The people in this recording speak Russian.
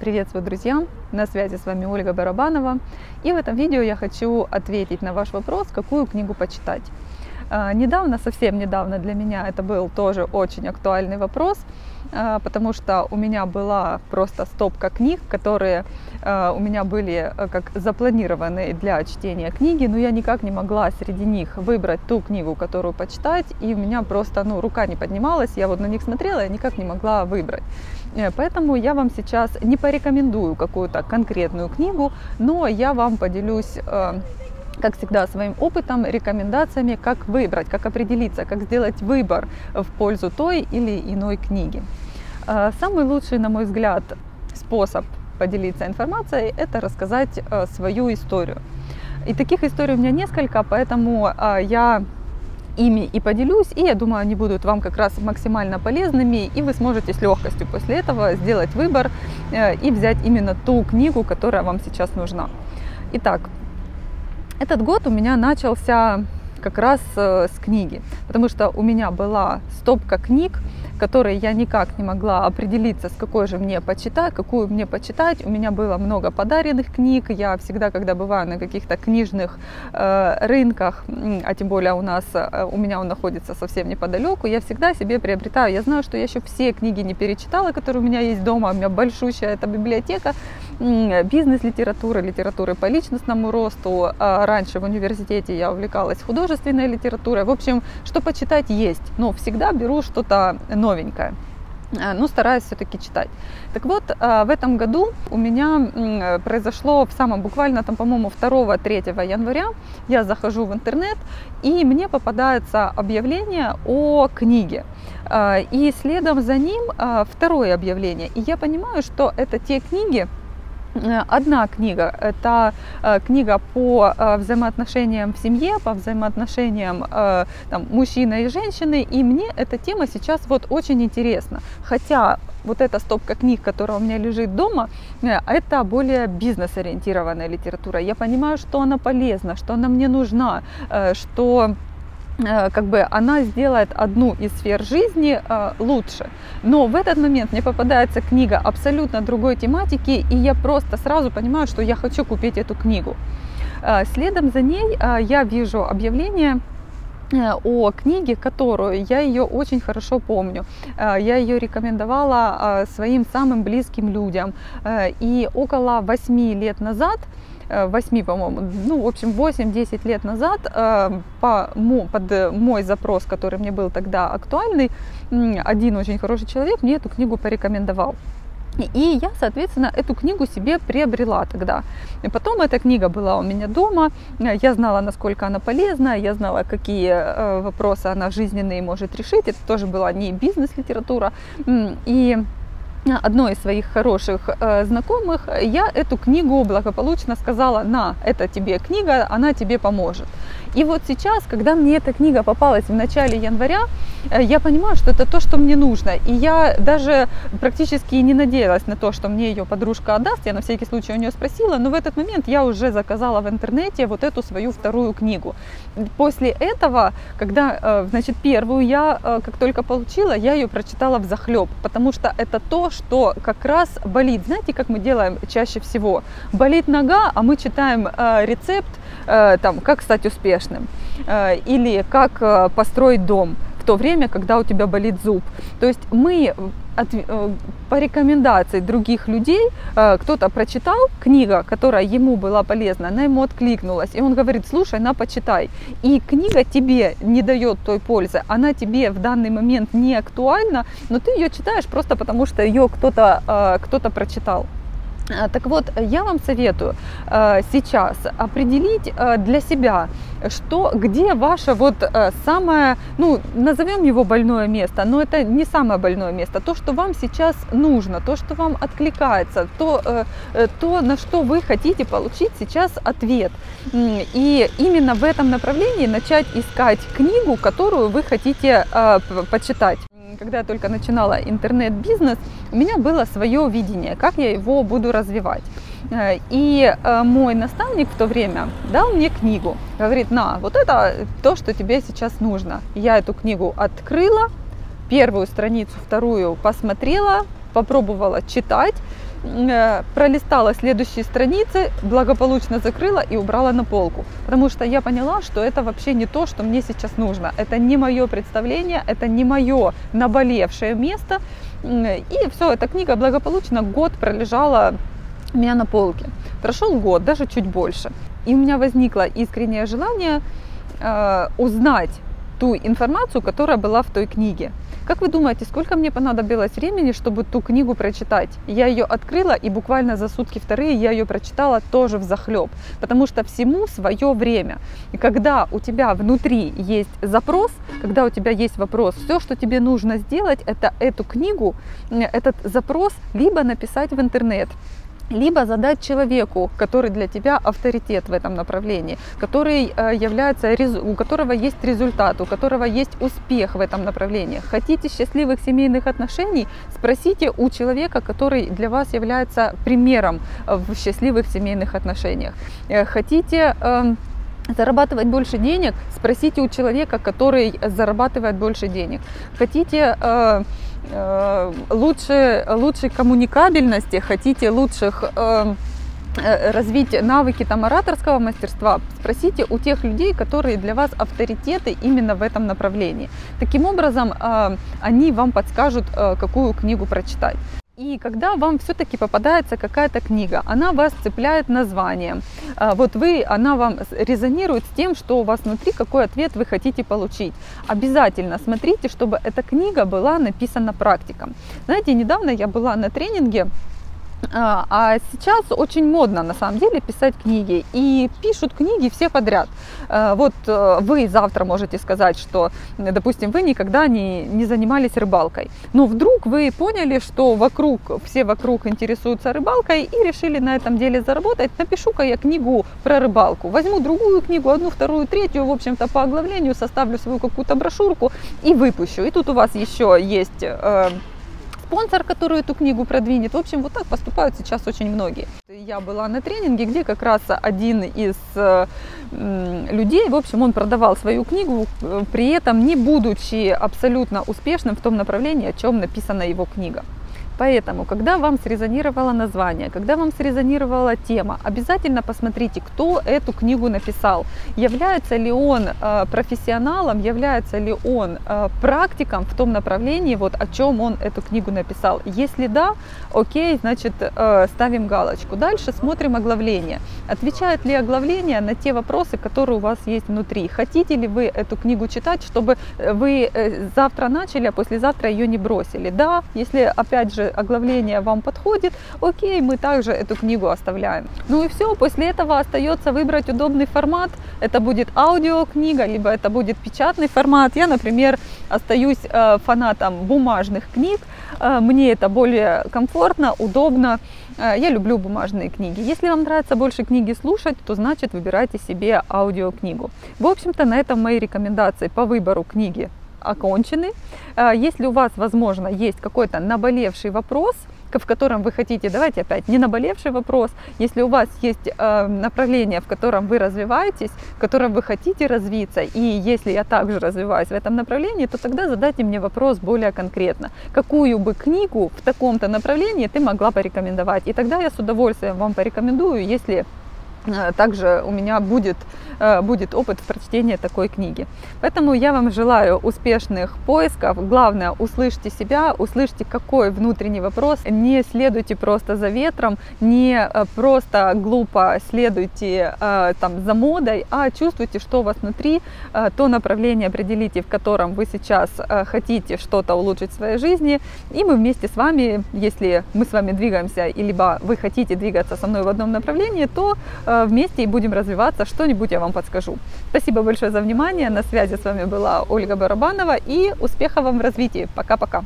Приветствую, друзья! На связи с вами Ольга Барабанова. И в этом видео я хочу ответить на ваш вопрос, какую книгу почитать. А, недавно, совсем недавно для меня это был тоже очень актуальный вопрос, потому что у меня была просто стопка книг, которые а, у меня были как запланированы для чтения книги, но я никак не могла среди них выбрать ту книгу, которую почитать, и у меня просто ну, рука не поднималась, я вот на них смотрела и никак не могла выбрать. Э, поэтому я вам сейчас не порекомендую какую-то конкретную книгу, но я вам поделюсь э, как всегда, своим опытом, рекомендациями, как выбрать, как определиться, как сделать выбор в пользу той или иной книги. Э, самый лучший, на мой взгляд, способ поделиться информацией – это рассказать свою историю. И таких историй у меня несколько, поэтому я ими и поделюсь, и я думаю, они будут вам как раз максимально полезными, и вы сможете с легкостью после этого сделать выбор э, и взять именно ту книгу, которая вам сейчас нужна. Итак, этот год у меня начался как раз э, с книги, потому что у меня была стопка книг, которые я никак не могла определиться, с какой же мне почитать, какую мне почитать. У меня было много подаренных книг. Я всегда, когда бываю на каких-то книжных э, рынках, а тем более у нас, э, у меня он находится совсем неподалеку, я всегда себе приобретаю. Я знаю, что я еще все книги не перечитала, которые у меня есть дома. У меня большущая эта библиотека бизнес-литературы, литературы по личностному росту. А раньше в университете я увлекалась художественной литературой. В общем, что почитать есть, но всегда беру что-то новенькое ну, стараюсь все-таки читать. Так вот, а, в этом году у меня произошло в самом буквально, там, по-моему, 2-3 января, я захожу в интернет, и мне попадается объявление о книге. А, и следом за ним второе объявление. И я понимаю, что это те книги, одна книга. Это э, книга по э, взаимоотношениям в семье, по взаимоотношениям там, мужчины и женщины. И мне эта тема сейчас вот очень интересна. Хотя вот эта стопка книг, которая у меня лежит дома, это более бизнес-ориентированная литература. Я понимаю, что она полезна, что она мне нужна, что Э, как бы она сделает одну из сфер жизни э, лучше. Но в этот момент мне попадается книга абсолютно другой тематики, и я просто сразу понимаю, что я хочу купить эту книгу. Э, следом за ней я вижу объявление о книге, которую я ее очень хорошо помню. Я ее рекомендовала своим самым близким людям. И около восьми лет назад 8, э, по-моему, ну, в общем, 8-10 лет назад э, по, под мой запрос, который мне был тогда актуальный, один очень хороший человек мне эту книгу порекомендовал. И я, соответственно, эту книгу себе приобрела тогда. И потом эта книга была у меня дома. Я знала, насколько она полезна, я знала, какие э, вопросы она жизненные может решить. Это тоже была не бизнес-литература. И одной из своих хороших э, знакомых, я эту книгу благополучно сказала, на, это тебе книга, она тебе поможет. И вот сейчас, когда мне эта книга попалась в начале января, э, я понимаю, что это то, что мне нужно. И я даже практически не надеялась на то, что мне ее подружка отдаст. Я на всякий случай у нее спросила, но в этот момент я уже заказала в интернете вот эту свою вторую книгу. После этого, когда, э, значит, первую я э, как только получила, я ее прочитала в захлеб, потому что это то, что как раз болит. Знаете, как мы делаем чаще всего? Болит нога, а мы читаем рецепт, там, как стать успешным э, или как э, построить дом в то время, когда у тебя болит зуб. То есть мы от, э, по рекомендации других людей, кто-то прочитал книга, которая ему была полезна, она ему откликнулась, и он говорит, слушай, на, почитай. И книга тебе не дает той пользы, она тебе в данный момент не актуальна, но ты ее читаешь просто потому, что ее кто-то кто прочитал. А, так вот, я вам советую э, сейчас определить э, для себя, что, где ваше вот э, самое, ну, назовем его больное место, но это не самое больное место, то, что вам сейчас нужно, то, что вам откликается, то, то на что вы хотите получить сейчас ответ. И именно в этом направлении начать искать книгу, которую вы хотите почитать когда я только начинала интернет-бизнес, у меня было свое видение, как я его буду развивать. Э, и э, мой наставник в то время дал мне книгу. Говорит, на, вот это то, что тебе сейчас нужно. Я эту книгу открыла, первую страницу, вторую посмотрела, попробовала читать. Э, пролистала следующие страницы, благополучно закрыла и убрала на полку. Потому что я поняла, что это вообще не то, что мне сейчас нужно. Это не мое представление, это не мое наболевшее место. И все, эта книга благополучно год пролежала у меня на полке. Прошел год, даже чуть больше. И у меня возникло искреннее желание э, узнать ту информацию, которая была в той книге. Как вы думаете, сколько мне понадобилось времени, чтобы ту книгу прочитать? Я ее открыла и буквально за сутки вторые я ее прочитала тоже в захлеб, потому что всему свое время. И когда у тебя внутри есть запрос, когда у тебя есть вопрос, все, что тебе нужно сделать, это эту книгу, этот запрос либо написать в интернет, либо задать человеку, который для тебя авторитет в этом направлении, который э, является, у которого есть результат, у которого есть успех в этом направлении. Хотите счастливых семейных отношений, спросите у человека, который для вас является примером в счастливых семейных отношениях. Э, хотите эм, зарабатывать больше денег, спросите у человека, который зарабатывает больше денег. Хотите э, лучше, лучшей коммуникабельности, хотите лучших э, э, развить навыки там ораторского мастерства, спросите у тех людей, которые для вас авторитеты именно в этом направлении. Таким образом, э, они вам подскажут, э, какую книгу прочитать. И когда вам все-таки попадается какая-то книга, она вас цепляет названием, а, вот вы, она вам резонирует с тем, что у вас внутри, какой ответ вы хотите получить. Обязательно смотрите, чтобы эта книга была написана практиком. Знаете, недавно я была на тренинге а, а сейчас очень модно на самом деле писать книги. И пишут книги все подряд. А, вот э, вы завтра можете сказать, что, допустим, вы никогда не, не занимались рыбалкой. Но вдруг вы поняли, что вокруг, все вокруг интересуются рыбалкой и решили на этом деле заработать. Напишу-ка я книгу про рыбалку. Возьму другую книгу, одну, вторую, третью, в общем-то, по оглавлению составлю свою какую-то брошюрку и выпущу. И тут у вас еще есть э, спонсор, который эту книгу продвинет. В общем, вот так поступают сейчас очень многие. Я была на тренинге, где как раз один из э, людей, в общем, он продавал свою книгу, э, при этом не будучи абсолютно успешным в том направлении, о чем написана его книга. Поэтому, когда вам срезонировало название, когда вам срезонировала тема, обязательно посмотрите, кто эту книгу написал. Является ли он э, профессионалом, является ли он э, практиком в том направлении, вот о чем он эту книгу написал. Если да, окей, значит э, ставим галочку. Дальше смотрим оглавление. Отвечает ли оглавление на те вопросы, которые у вас есть внутри? Хотите ли вы эту книгу читать, чтобы вы завтра начали, а послезавтра ее не бросили? Да, если опять же оглавление вам подходит, окей, мы также эту книгу оставляем. Ну и все, после этого остается выбрать удобный формат. Это будет аудиокнига, либо это будет печатный формат. Я, например, остаюсь э, фанатом бумажных книг. Э, мне это более комфортно, удобно. Э, я люблю бумажные книги. Если вам нравится больше книги слушать, то значит выбирайте себе аудиокнигу. В общем-то, на этом мои рекомендации по выбору книги окончены. А, если у вас, возможно, есть какой-то наболевший вопрос, в котором вы хотите, давайте опять, не наболевший вопрос, если у вас есть э, направление, в котором вы развиваетесь, в котором вы хотите развиться, и если я также развиваюсь в этом направлении, то тогда задайте мне вопрос более конкретно. Какую бы книгу в таком-то направлении ты могла порекомендовать? И тогда я с удовольствием вам порекомендую, если также у меня будет Э, будет опыт в прочтении такой книги. Поэтому я вам желаю успешных поисков. Главное, услышьте себя, услышьте, какой внутренний вопрос. Не следуйте просто за ветром, не э, просто глупо следуйте э, там, за модой, а чувствуйте, что у вас внутри, то направление определите, в котором вы сейчас хотите что-то улучшить в своей жизни. И мы вместе с вами, если мы с вами двигаемся, либо вы хотите двигаться со мной в одном направлении, то вместе и будем развиваться, что-нибудь я вам вам подскажу. Спасибо большое за внимание. На связи с вами была Ольга Барабанова и успехов вам в развитии. Пока-пока.